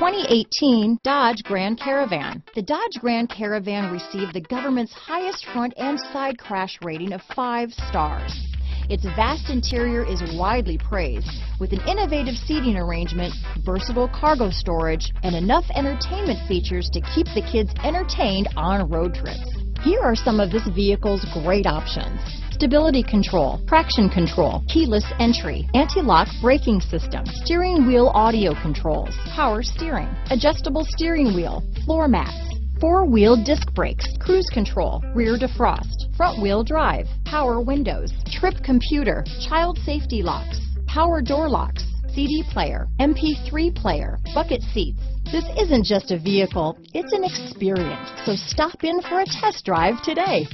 2018 Dodge Grand Caravan. The Dodge Grand Caravan received the government's highest front and side crash rating of five stars. Its vast interior is widely praised, with an innovative seating arrangement, versatile cargo storage, and enough entertainment features to keep the kids entertained on road trips. Here are some of this vehicle's great options stability control, traction control, keyless entry, anti-lock braking system, steering wheel audio controls, power steering, adjustable steering wheel, floor mats, four-wheel disc brakes, cruise control, rear defrost, front-wheel drive, power windows, trip computer, child safety locks, power door locks, CD player, MP3 player, bucket seats. This isn't just a vehicle, it's an experience. So stop in for a test drive today.